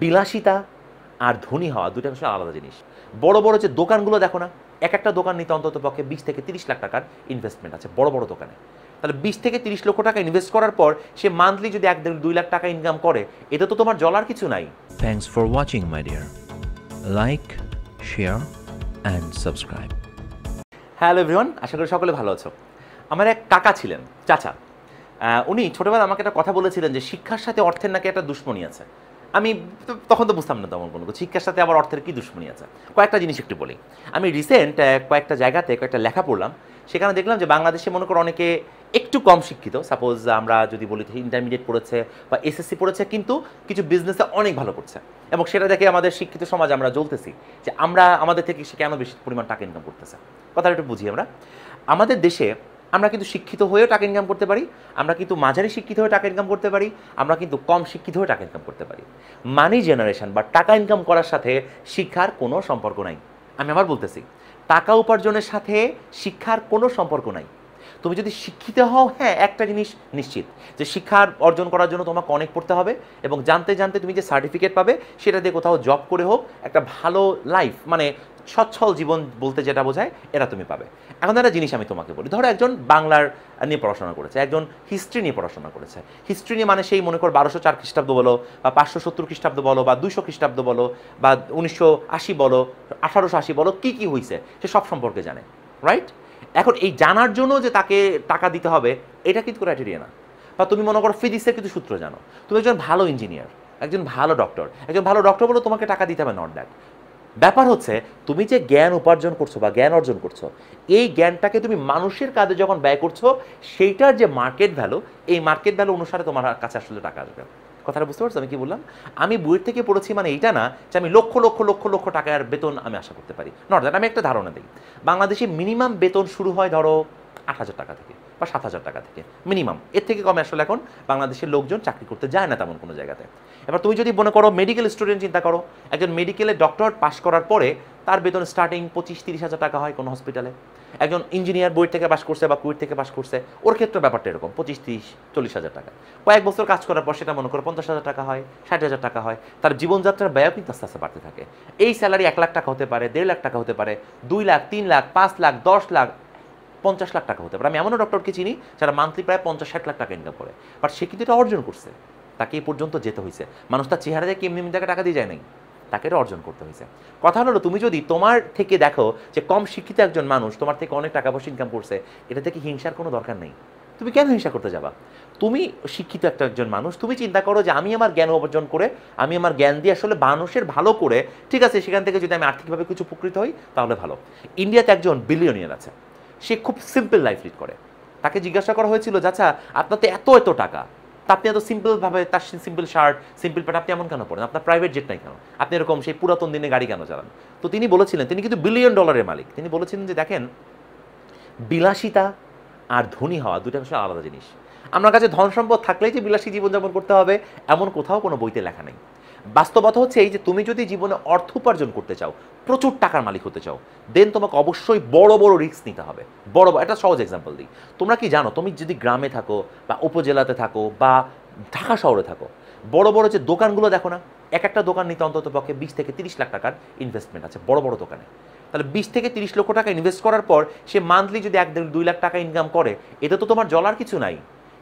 বিলাসিতা আর ধনী হওয়া দুটো আসলে আলাদা জিনিস। বড় বড় যে দোকানগুলো দেখো না এক একটা দোকান নিতে অন্তত পক্ষে বিশ থেকে তিরিশ লাখ টাকার ইনভেস্টমেন্ট আছে বড় বড় দোকানে। তাহলে বিশ থেকে তিরিশ লক্ষ টাকা ইনভেস্ট করার পর সে মান্থলি যদি এক দেড় দুই লাখ টাকা ইনকাম করে এতে তো তোমার জলার কিছু নাই। Thanks for watching my dear like share and subscribe hello everyone আশা করি সকলে ভালো আছো। আমার এক কাকা ছিলেন চাচা। উনি ছোটবেলায় আমাকে একটা কথা বলেছিলেন যে শিক্ষার সাথে অর্থের নাকি একটা দুশ্মনী আছে। আমি তখন তো বুঝতাম না তেমন কোনো শিক্ষার সাথে আমার অর্থের কী দুশ্মনী আছে? কয়েকটা জিনিস একটু বলি। আমি রিসেন্ট কয়েকটা জায়গাতে কয়েকটা লেখা পড়লাম। সেখানে দেখলাম যে বাংলাদেশে মনে করো অনেকে একটু কম শিক্ষিত। সাপোজ আমরা যদি বলি ইন্টারমিডিয়েট পড়েছে বা এসএসসি পড়েছে, কিন্তু কিছু বিজনেসে অনেক ভালো করছে। এবং সেটা দেখে আমাদের শিক্ষিত সমাজ আমরা জ্বলতেছি যে আমরা আমাদের থেকে সে কেন বেশি পরিমাণ টাকা ইনকাম করতেছে? কথাটা একটু বুঝি আমরা। আমাদের দেশে আমরা কিন্তু শিক্ষিত হয়েও টাকা ইনকাম করতে পারি, আমরা কিন্তু মাঝারি শিক্ষিত হয়ে টাকা ইনকাম করতে পারি, আমরা কিন্তু কম শিক্ষিত হয়ে টাকা ইনকাম করতে পারি। মানি জেনারেশন বা টাকা ইনকাম করার সাথে শিক্ষার কোনো সম্পর্ক নাই। আমি আবার বলতেছি, টাকা উপার্জনের সাথে শিক্ষার কোনো সম্পর্ক নাই। তুমি যদি শিক্ষিত হও হ্যাঁ একটা জিনিস নিশ্চিত, যে শিক্ষার অর্জন করার জন্য তোমাকে অনেক পড়তে হবে এবং জানতে জানতে তুমি যে সার্টিফিকেট পাবে, সেটা দিয়ে কোথাও জব করে হোক, একটা ভালো লাইফ মানে সচ্ছল জীবন বলতে যেটা বোঝায়, এটা তুমি পাবে। এখন একটা জিনিস আমি তোমাকে বলি। ধরো একজন বাংলার নিয়ে পড়াশোনা করেছে, একজন হিস্ট্রি নিয়ে পড়াশোনা করেছে। হিস্ট্রি নিয়ে মানে সেই মনে কর বারোশো চার খ্রিস্টাব্দ বলো, বা পাঁচশো সত্তর খ্রিস্টাব্দ বলো, বা দুইশো খ্রিস্টাব্দ বলো, বা উনিশশো আশি বলো, আঠারোশো আশি বলো, কী কী হয়েছে সে সব সম্পর্কে জানে রাইট এখন এই জানার জন্য যে তাকে টাকা দিতে হবে, এটা কিন্তু ক্রাইটেরিয়া না। বা তুমি মনে করো ফিজিক্সের কিছু সূত্র জানো। তুমি একজন ভালো ইঞ্জিনিয়ার একজন ভালো ডক্টর একজন ভালো ডক্টর বলে তোমাকে টাকা দিতে হবে নট দ্যাট ব্যাপার হচ্ছে, তুমি যে জ্ঞান উপার্জন করছ বা জ্ঞান অর্জন করছ, এই জ্ঞানটাকে তুমি মানুষের কাজে যখন ব্যয় করছ, সেইটার যে মার্কেট ভ্যালু এই মার্কেট ভ্যালু অনুসারে তোমার কাছে আসলে টাকা আসবে। কথাটা বুঝতে পারছ আমি কি বললাম? আমি বইয়ের থেকে পড়েছি মানে এইটা না যে আমি লক্ষ লক্ষ লক্ষ লক্ষ টাকার বেতন আমি আশা করতে পারি। নট দ্যাট আমি একটা ধারণা দিই। বাংলাদেশে মিনিমাম বেতন শুরু হয় ধরো আট হাজার টাকা থেকে। বা সাত হাজার টাকা থেকে মিনিমাম এর থেকে কমে আসলে এখন বাংলাদেশের লোকজন চাকরি করতে যায় না তেমন কোনো জায়গাতে। এবার তুমি যদি মনে করো মেডিকেল স্টুডেন্ট চিন্তা করো, একজন মেডিকেলে ডক্টর পাশ করার পরে তার বেতন স্টার্টিং পঁচিশ, তিরিশ হাজার টাকা হয় কোনো হসপিটালে একজন ইঞ্জিনিয়ার বই থেকে পাশ করছে বা কুয়েট থেকে পাশ করছে, ওর ক্ষেত্রে ব্যাপারটা এরকম, পঁচিশ, তিরিশ, চল্লিশ হাজার টাকা। কয়েক বছর কাজ করার পর সেটা মনে করো পঞ্চাশ হাজার টাকা হয়, ষাট হাজার টাকা হয়, তার জীবনযাত্রার ব্যয় কিন্তু আস্তে আস্তে বাড়তে থাকে। এই স্যালারি এক লাখ টাকা হতে পারে, দেড় লাখ টাকা হতে পারে, দুই লাখ, তিন লাখ, পাঁচ লাখ, দশ লাখ পঞ্চাশ লাখ টাকা হতে পারে। আমি এমনও ডক্টরকে চিনি যারা মান্থলি প্রায় পঞ্চাশ ষাট লাখ টাকা ইনকাম করে। বাট সে কিন্তু এটা অর্জন করছে। তাকে এই পর্যন্ত যেতে হয়েছে। মানুষ তার চেহারা দেখে এমনি এমনি টাকা দিয়ে যায় নাই। তাকে এটা অর্জন করতে হয়েছে। কথা হলো, তুমি যদি তোমার থেকে দেখো যে কম শিক্ষিত একজন মানুষ তোমার থেকে অনেক টাকা পয়সা ইনকাম করছে, এটা থেকে হিংসার কোনো দরকার নেই। তুমি কেন হিংসা করতে যাবা? তুমি শিক্ষিত একটা একজন মানুষ, তুমি চিন্তা করো যে আমি আমার জ্ঞান অর্জন করে, আমি আমার জ্ঞান দিয়ে আসলে মানুষের ভালো করে, ঠিক আছে, সেখান থেকে যদি আমি আর্থিকভাবে কিছু উপকৃত হই, তাহলে ভালো। ইন্ডিয়াতে একজন বিলিয়নিয়ার আছে। সে খুব সিম্পল লাইফ লিড করে। তাকে জিজ্ঞাসা করা হয়েছিল যাচ্ছা আপনার তো এত এত টাকা, তা আপনি এত সিম্পলভাবে তার সিম্পল শার্ট সিম্পল প্যান্ট আপনি এমন কেন পড়েন? আপনার প্রাইভেট জেট নাই কেন? আপনি এরকম সেই পুরাতন দিনে গাড়ি কেন চালান? তো তিনি বলেছিলেন, তিনি কিন্তু বিলিয়ন ডলারের মালিক। তিনি বলেছিলেন যে, দেখেন, বিলাসিতা আর ধনী হওয়া দুটা আসলে আলাদা জিনিস। আমার কাছে ধন সম্পদ থাকলেই যে বিলাসী জীবনযাপন করতে হবে, এমন কোথাও কোনো বইতে লেখা নেই। বাস্তবতা হচ্ছে এই যে তুমি যদি জীবনে অর্থ উপার্জন করতে চাও, প্রচুর টাকার মালিক হতে চাও দেন তোমাকে অবশ্যই বড় বড় রিস্ক নিতে হবে। বড় বড় একটা সহজ এক্সাম্পল দিই। তোমরা কি জানো, তুমি যদি গ্রামে থাকো বা উপজেলাতে থাকো বা ঢাকা শহরে থাকো, বড় বড় যে দোকানগুলো দেখো না, এক একটা দোকান নিতে অন্তত পক্ষে বিশ থেকে তিরিশ লাখ টাকার ইনভেস্টমেন্ট আছে, বড় বড় দোকানে। তাহলে বিশ থেকে তিরিশ লক্ষ টাকা ইনভেস্ট করার পর সে মান্থলি যদি এক দুই লাখ টাকা ইনকাম করে, এতে তো তোমার জলার কিছু নাই।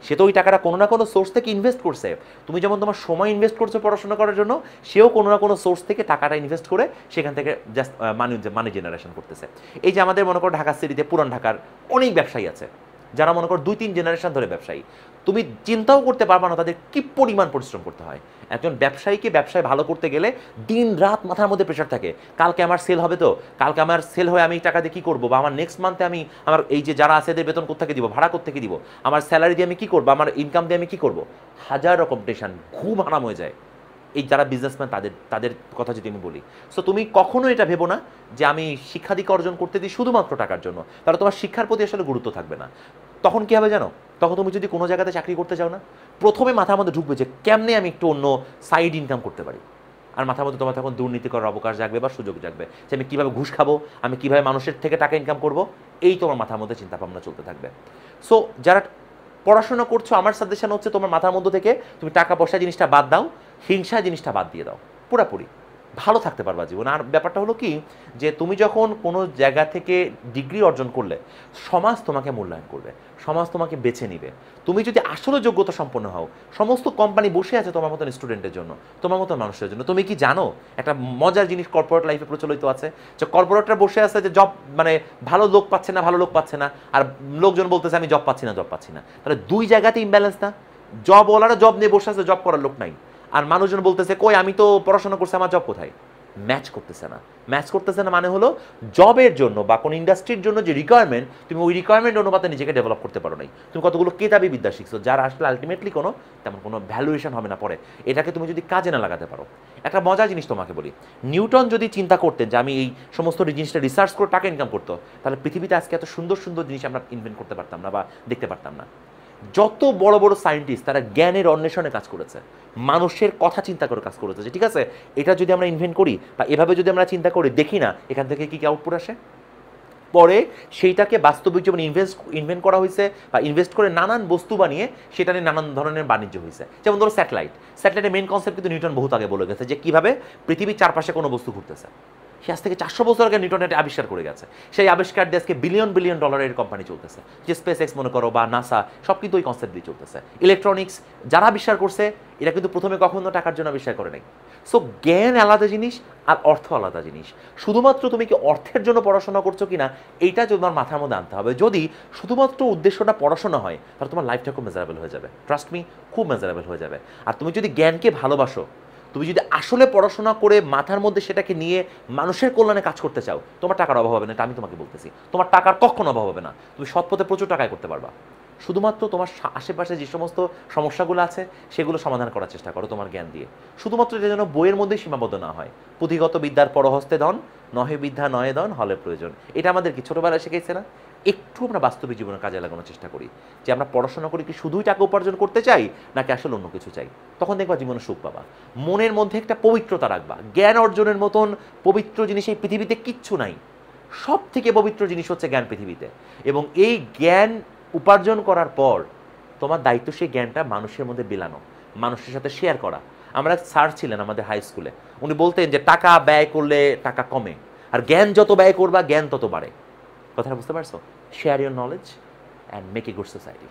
সে তো ওই টাকাটা কোনো না কোনো সোর্স থেকে ইনভেস্ট করছে। তুমি যেমন তোমার সময় ইনভেস্ট করছ পড়াশোনা করার জন্য, সেও কোনো না কোনো সোর্স থেকে টাকাটা ইনভেস্ট করে সেখান থেকে জাস্ট মানি মানি জেনারেশন করতেছে। এই যে আমাদের মনে করো ঢাকা সিটিতে পুরান ঢাকার অনেক ব্যবসায়ী আছে। যারা মনে করো দুই তিন জেনারেশন ধরে ব্যবসায়ী, তুমি চিন্তাও করতে পারবা না তাদের কি পরিমাণ পরিশ্রম করতে হয়। একজন ব্যবসায়ীকে ব্যবসায় ভালো করতে গেলে দিন রাত মাথার মধ্যে প্রেশার থাকে। কালকে আমার সেল হবে তো? কালকে আমার সেল হয়ে আমি টাকা দিয়ে কী করব? বা আমার নেক্সট মান্থে আমি আমার এই যে যারা আছে এদের বেতন কোথেকে দিব? ভাড়া কোথেকে দিব? আমার স্যালারি দিয়ে আমি কী করব? আমার ইনকাম দিয়ে আমি কী করব? হাজার রকম টেনশন ঘুম হারাম হয়ে যায়। এই যারা বিজনেসম্যান তাদের তাদের কথা যদি আমি বলি। সো তুমি কখনো এটা ভেবো না যে আমি শিক্ষাদীক্ষা অর্জন করতে দিই শুধুমাত্র টাকার জন্য। তাহলে তোমার শিক্ষার প্রতি আসলে গুরুত্ব থাকবে না। তখন কী হবে জানো? তখন তুমি যদি কোনো জায়গাতে চাকরি করতে চাও না, প্রথমে মাথার মধ্যে ঢুকবে যে কেমনে আমি একটু অন্য সাইড ইনকাম করতে পারি। আর মাথার মধ্যে তোমার তখন দুর্নীতি করার অবকাশ জাগবে বা সুযোগ জাগবে যে আমি কীভাবে ঘুষ খাব, আমি কীভাবে মানুষের থেকে টাকা ইনকাম করব, এই তোমার মাথার মধ্যে চিন্তা ভাবনা চলতে থাকবে। সো যারা পড়াশোনা করছ, আমার সাজেশন হচ্ছে তোমার মাথার মধ্যে থেকে তুমি টাকা পয়সা জিনিসটা বাদ দাও, হিংসা জিনিসটা বাদ দিয়ে দাও, পুরাপুরি। ভালো থাকতে পারবা জীবন। আর ব্যাপারটা হলো কি, যে তুমি যখন কোনো জায়গা থেকে ডিগ্রি অর্জন করলে, সমাজ তোমাকে মূল্যায়ন করবে, সমাজ তোমাকে বেছে নিবে। তুমি যদি আসলে যোগ্যতা সম্পন্ন হও, সমস্ত কোম্পানি বসে আছে তোমার মতন স্টুডেন্টের জন্য, তোমার মতন মানুষের জন্য। তুমি কি জানো, একটা মজার জিনিস কর্পোরেট লাইফে প্রচলিত আছে, যে কর্পোরেটরা বসে আছে যে জব মানে ভালো লোক পাচ্ছে না, ভালো লোক পাচ্ছে না, আর লোকজন বলতেছে, আমি জব পাচ্ছি না জব পাচ্ছি না। তাহলে দুই জায়গাতে ইমব্যালেন্স না? জব ওলারা জব নিয়ে বসে আছে জব করার লোক নাই। আর মানুষজন বলতেছে, কই, আমি তো পড়াশোনা করছি, আমার জব কোথায়? ম্যাচ করতেছে না। ম্যাচ করতেছে না মানে হলো জবের জন্য বা কোনো ইন্ডাস্ট্রির জন্য যে রিকোয়ারমেন্ট তুমি ওই রিকোয়ারমেন্ট অনুপাতে নিজেকে ডেভেলপ করতে পারো নাই। তুমি কতগুলো কেতাবি বিদ্যা শিখছো, যার আসলে আলটিমেটলি কোনো, তেমন কোনো ভ্যালুয়েশন হবে না পরে। এটাকে তুমি যদি কাজে না লাগাতে পারো। একটা মজার জিনিস তোমাকে বলি। নিউটন যদি চিন্তা করতেন যে আমি এই সমস্ত জিনিসটা রিসার্চ করে টাকা ইনকাম করতো, তাহলে পৃথিবীতে আজকে এত সুন্দর সুন্দর জিনিস আমরা ইনভেন্ট করতে পারতাম না বা দেখতে পারতাম না। যত বড় বড় সায়েন্টিস্ট তারা জ্ঞানের অন্বেষণে কাজ করেছে, মানুষের কথা চিন্তা করে কাজ করেছে ঠিক আছে, এটা যদি আমরা ইনভেন্ট করি বা এভাবে যদি আমরা চিন্তা করি দেখি না, এখান থেকে কি কি আউটপুট আসে? পরে সেইটাকে বাস্তবিক যেমন ইনভেস্ট ইনভেন্ট করা হয়েছে বা ইনভেস্ট করে নানান বস্তু বানিয়ে সেটা নিয়ে নানান ধরনের বাণিজ্য হয়েছে যেমন ধরো স্যাটেলাইট স্যাটেলাইটের মেন কনসেপ্ট কিন্তু নিউটন বহুত আগে বলে গেছে যে, কীভাবে পৃথিবীর চারপাশে কোনো বস্তু ঘুরতেছে। সে আজ থেকে চারশো বছর আগে নিউটন এটা আবিষ্কার করে গেছে। সেই আবিষ্কার দিয়ে আজকে বিলিয়ন বিলিয়ন ডলারের কোম্পানি চলতেছে। যে স্পেস এক্স মনে করো বা নাসা সব কিন্তু ওই কনসেপ্ট দিয়ে চলতেছে। ইলেকট্রনিক্স যারা আবিষ্কার করছে, এরা কিন্তু প্রথমে কখনো টাকার জন্য আবিষ্কার করে নাই। সো জ্ঞান আলাদা জিনিস আর অর্থ আলাদা জিনিস। শুধুমাত্র তুমি কি অর্থের জন্য পড়াশোনা করছ কিনা, এইটা তোমার মাথার মধ্যে আনতে হবে। যদি শুধুমাত্র উদ্দেশ্যটা পড়াশোনা হয়, তাহলে তোমার লাইফটা খুব মেজারেবল হয়ে যাবে। ট্রাস্ট মি খুব মেজারেবল হয়ে যাবে। আর তুমি যদি জ্ঞানকে ভালোবাসো তুমি যদি আসলে পড়াশোনা করে মাথার মধ্যে সেটাকে নিয়ে মানুষের কল্যাণে কাজ করতে চাও, তোমার টাকার অভাব হবে না আমি তোমাকে বলতেছি। তোমার টাকার কখনো অভাব হবে না। তুমি সৎ পথে প্রচুর টাকায় করতে পারবা। শুধুমাত্র তোমার আশেপাশে যে সমস্ত সমস্যাগুলো আছে, সেগুলো সমাধান করার চেষ্টা করো তোমার জ্ঞান দিয়ে। শুধুমাত্র এটা যেন বইয়ের মধ্যেই সীমাবদ্ধ না হয়। পুঁথিগত বিদ্যার পরহস্তে ধন, নহে বিদ্যা নয় ধন, হলে প্রয়োজন। এটা আমাদের কি ছোটবেলায় শিখেছে না? একটু আমরা বাস্তবিক জীবনে কাজে লাগানোর চেষ্টা করি। যে আমরা পড়াশোনা করি কি শুধুই টাকা উপার্জন করতে চাই, নাকি আসলে অন্য কিছু চাই? তখন দেখবা জীবনে সুখ পাবা। মনের মধ্যে একটা পবিত্রতা রাখবা। জ্ঞান অর্জনের মতন পবিত্র জিনিস এই পৃথিবীতে কিচ্ছু নাই। সব থেকে পবিত্র জিনিস হচ্ছে জ্ঞান পৃথিবীতে। এবং এই জ্ঞান উপার্জন করার পর তোমার দায়িত্ব সেই জ্ঞানটা মানুষের মধ্যে বিলানো, মানুষের সাথে শেয়ার করা। আমরা স্যার ছিলেন আমাদের হাই স্কুলে উনি বলতেন যে, টাকা ব্যয় করলে টাকা কমে। আর জ্ঞান যত ব্যয় করবা, জ্ঞান তত বাড়ে। কথাটা বুঝতে পারছ? share your knowledge and make a good society.